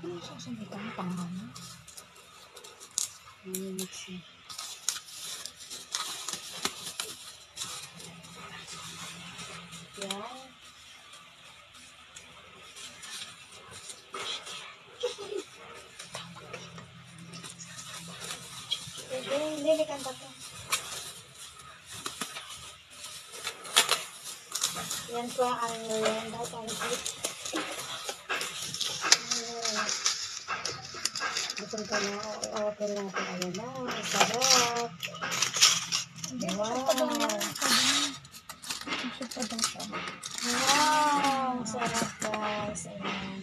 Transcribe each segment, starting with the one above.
Sasabitan mo pangalan. Mamimix na. Yan. Hindi, hindi, kanta ko. Yan po ang ano merienda. Pancit. Gutom ka na. I-open natin. Ayan na. Sarap. Wow. Wow. Sarap guys. Ayan.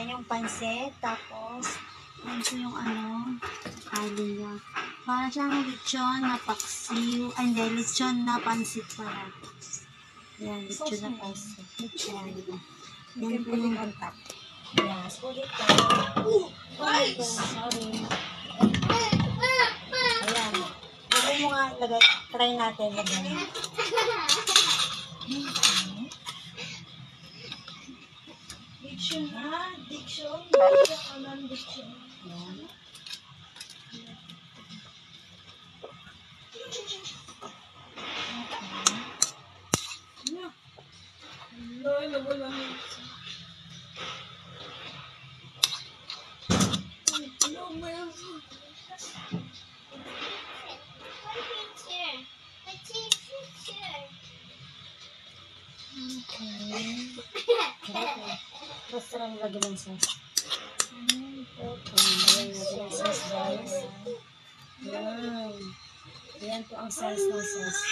Yan yung pansit. Tapos, po yung ano, ali niya. Parang siyang lechon na paksiw. Ay, hindi. Lechon na pansit pala. Yan, lechon na pansit. Yan. Yan po yung on top. Yes, ulit ka. Ulit ka. Sorry. Ayan. Lagay mo nga, lagay, try natin. Lagay. Diction ha? Diction? Diction o non-diction? Ayan. Basta lang lagyan ng sauce. Ayan, lagyan natin ng sauce, guys. Ayan. Ayan po ang size ng sauce.